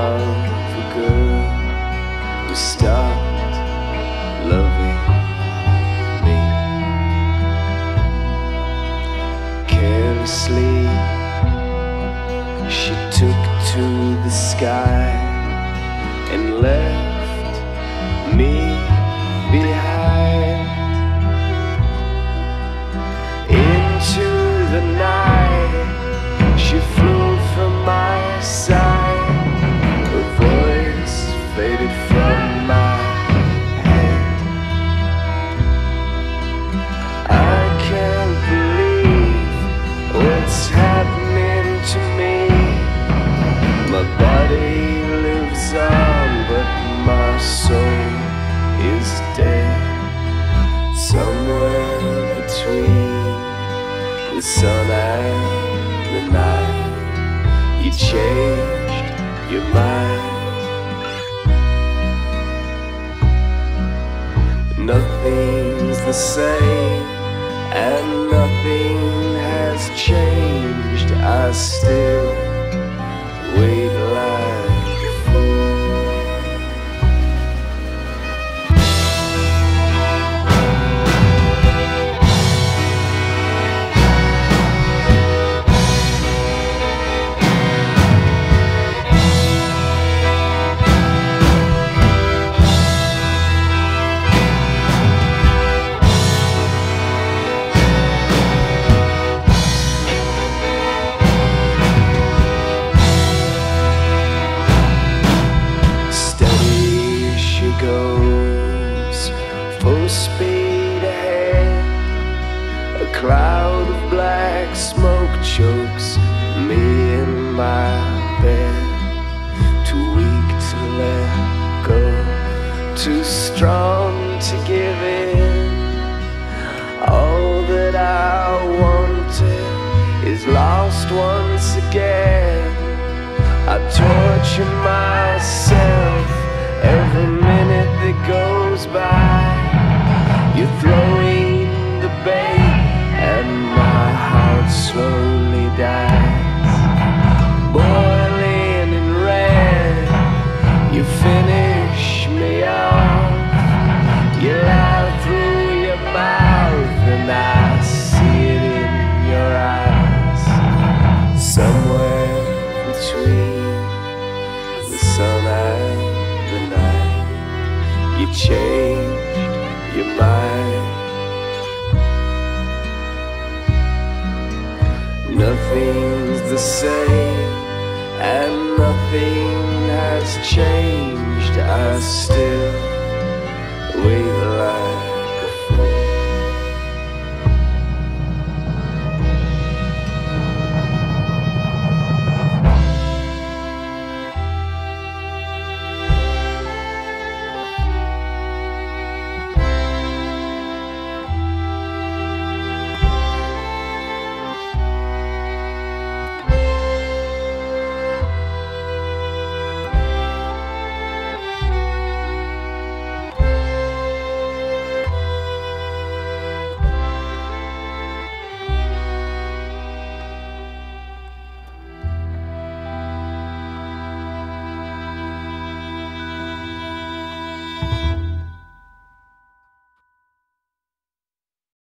time a girl who stopped loving me. Carelessly she took to the sky and left you changed your mind. Nothing's the same, and nothing has changed. I still cloud of black smoke chokes me in my bed. Too weak to let go, too strong to give in. All that I wanted is lost once again. I torture myself every minute that goes by. changed your mind. Nothing's the same, and nothing has changed. I still wait.